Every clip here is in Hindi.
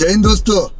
जय हिंद दोस्तों।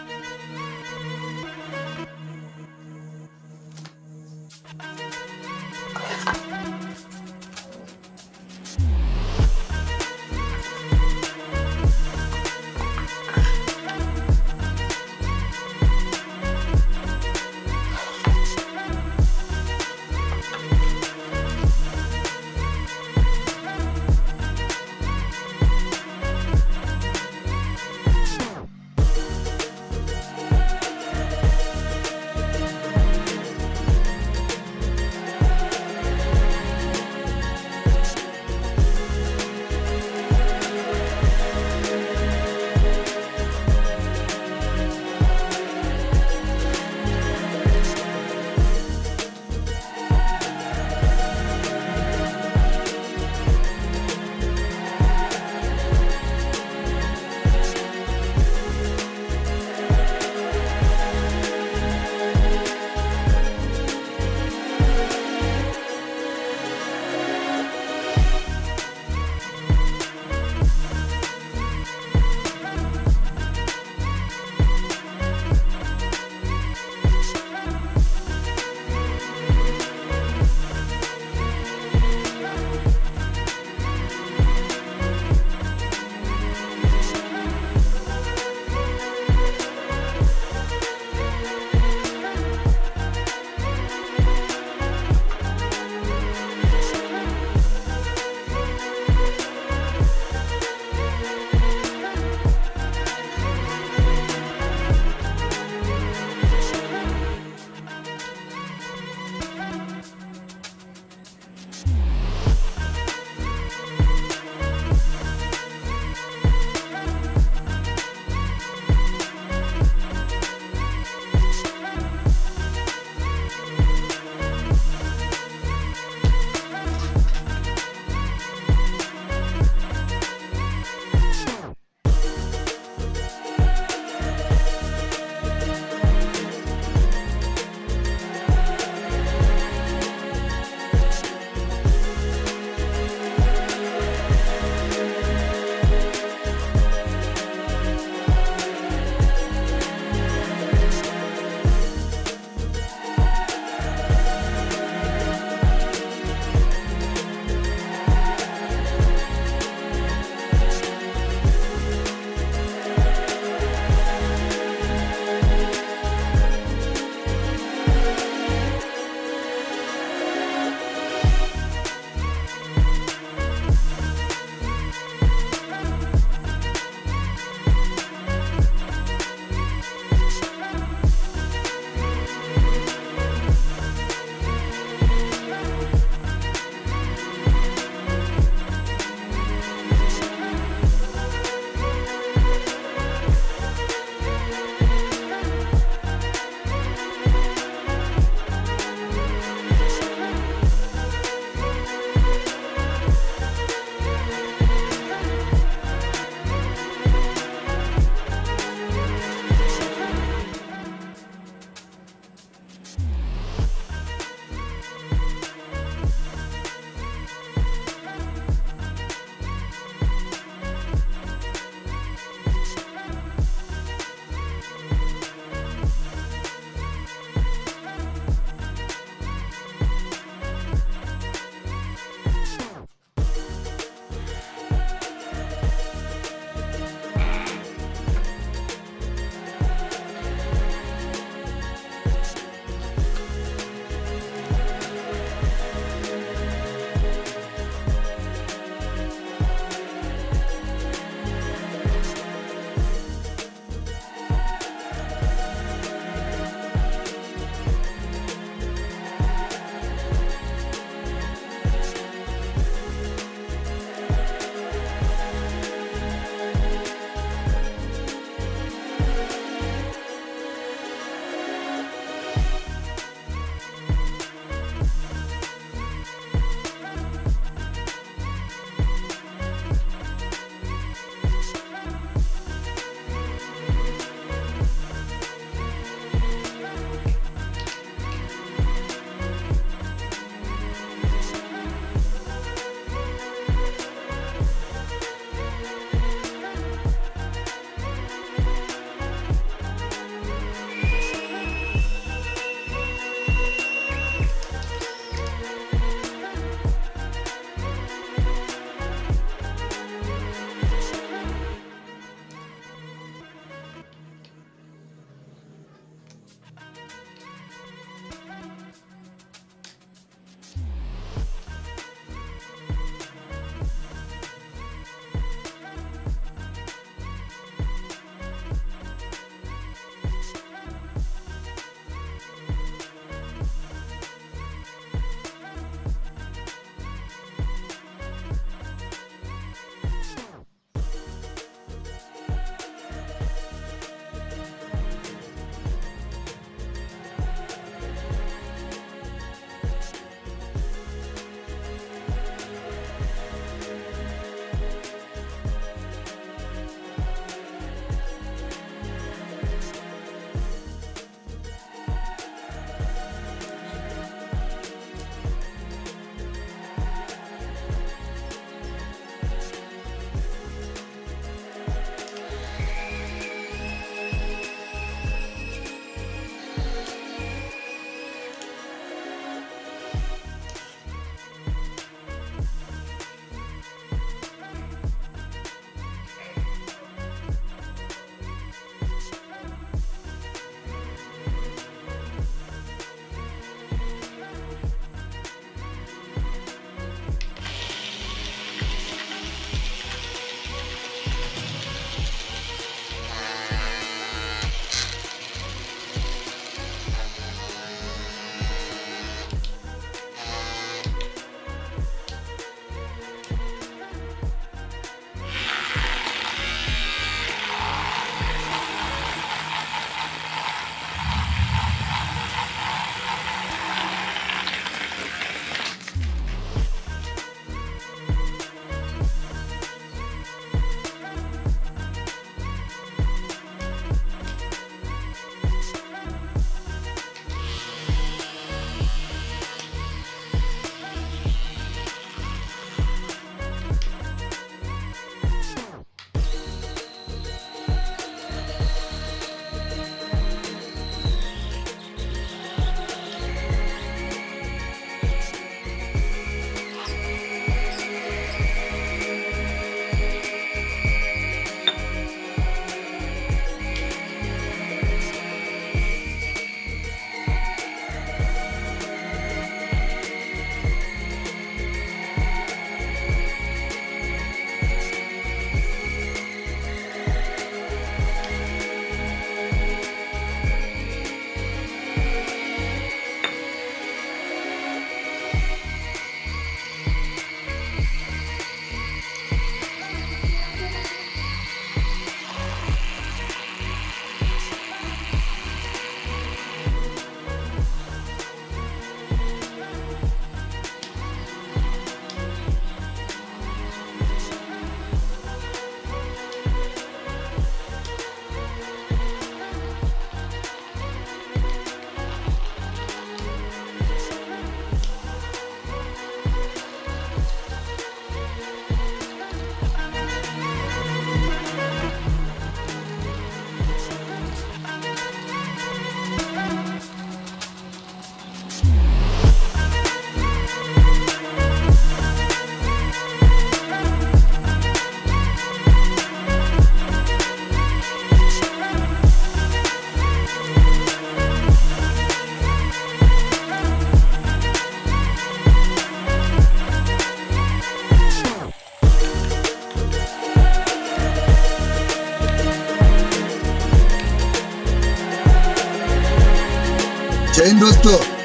जय हिंद दोस्तों